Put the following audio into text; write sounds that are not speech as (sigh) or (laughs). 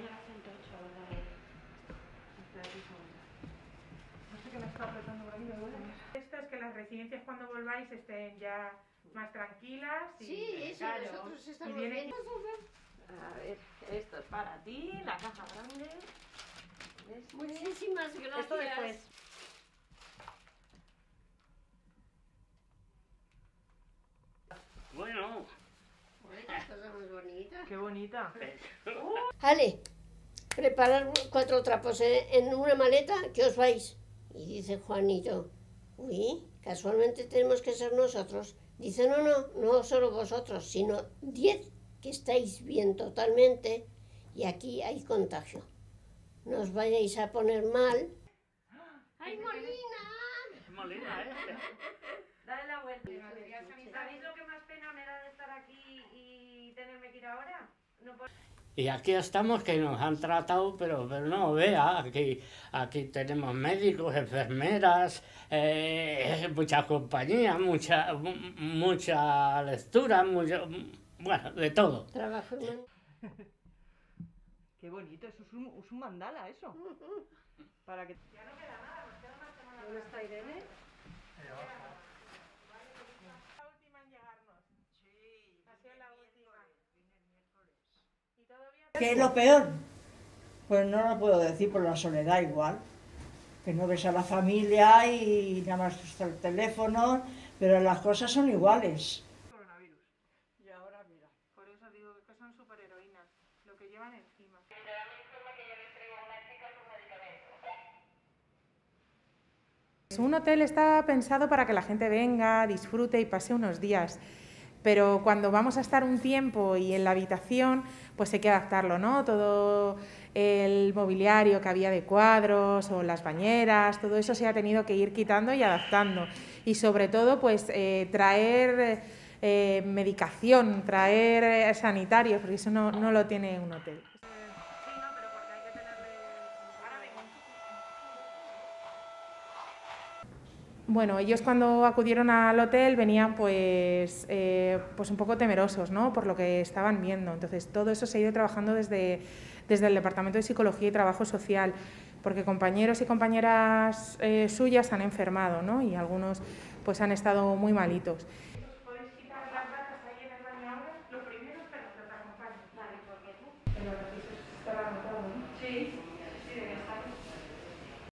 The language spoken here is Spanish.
voy a la 108 ahora. Espera un segundo. No sé qué me está apretando por aquí, me duele. Esto es que las residencias cuando volváis estén ya más tranquilas y Sí, eso, claro, nosotros estamos y viene- bien. A ver, esto es para ti, la caja grande. Muchísimas gracias. Esto después. Bueno, Uy, qué cosa muy bonita. Qué bonita. Ale, preparar cuatro trapos en, en una maleta que os vais. Y dice Juanito, uy, casualmente tenemos que ser nosotros. Dice, no, no, no solo vosotros, sino diez que estáis bien totalmente y aquí hay contagio. No os vayáis a poner mal. ¡Ay, Molina! Molina, ¿eh? Dale la vuelta. ¿Sabéis lo que más pena me da de estar aquí y tenerme que ir ahora? No puedo- Y aquí estamos que nos han tratado, pero, pero no, vea, aquí, aquí tenemos médicos, enfermeras, eh, mucha compañía, mucha, mu- mucha lectura, mucho, bueno, de todo. Trabajo (laughs) Qué bonito. Eso es un, es un mandala, eso. (laughs) Para que... ¿Dónde está Irene? La última en llegarnos. Sí. Ha sido la última. Y todavía... ¿Qué es lo peor? Pues no lo puedo decir por la soledad igual. Que no ves a la familia y nada más está el teléfono, pero las cosas son iguales. Coronavirus. Y ahora mira. Por eso digo que son superheroínas. Lo que llevan encima. Un hotel está pensado para que la gente venga, disfrute y pase unos días. Pero cuando vamos a estar un tiempo y en la habitación, pues hay que adaptarlo, ¿no? Todo el mobiliario que había de cuadros o las bañeras, todo eso se ha tenido que ir quitando y adaptando. Y sobre todo, pues eh, traer eh, medicación, traer eh, sanitarios, porque eso no, no lo tiene un hotel. Bueno, ellos cuando acudieron al hotel venían pues, eh, pues un poco temerosos ¿no? por lo que estaban viendo. Entonces, todo eso se ha ido trabajando desde, desde el Departamento de Psicología y Trabajo Social, porque compañeros y compañeras eh, suyas han enfermado ¿no? y algunos pues, han estado muy malitos. Sí.